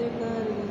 चित्रकारी